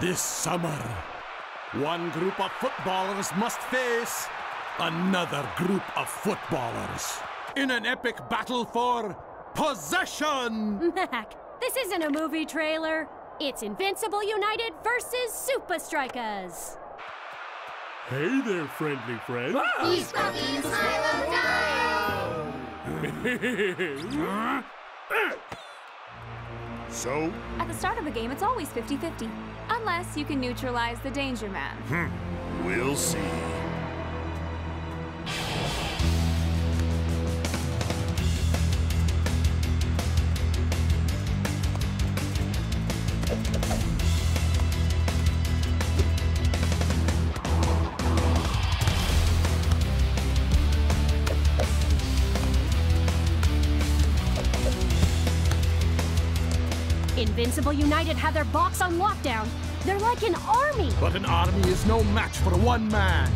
This summer, one group of footballers must face another group of footballers in an epic battle for possession. Mac, this isn't a movie trailer. It's Invincible United versus Supa Strikas. Hey there, friendly friend. He's fucking Silo so, At the start of a game, it's always 50 50. Unless you can neutralize the Danger Man. Hmm. We'll see. Invincible United have their box on lockdown. They're like an army. But an army is no match for one man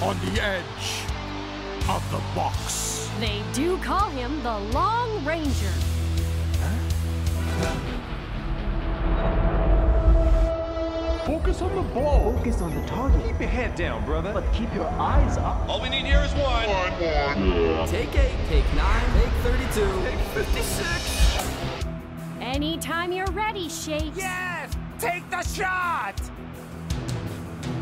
on the edge of the box. They do call him the Long Ranger. Focus on the ball. Focus on the target. Keep your head down, brother. But keep your eyes up. All we need here is one. Take 8, take 9, take 32. Take 56. Anytime you're ready, Shakes. Yes! Take the shot!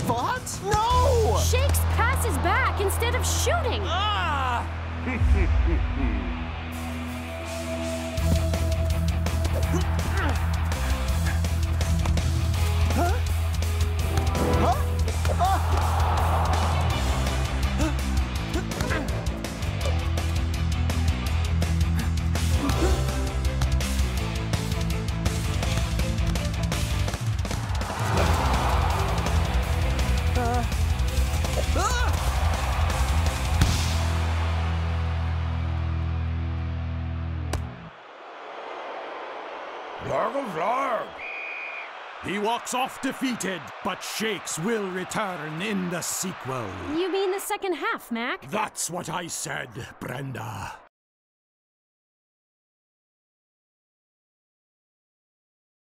What? No! Shakes passes back instead of shooting. Ah! He walks off defeated, but Shakes will return in the sequel. You mean the second half, Mac? That's what I said, Brenda.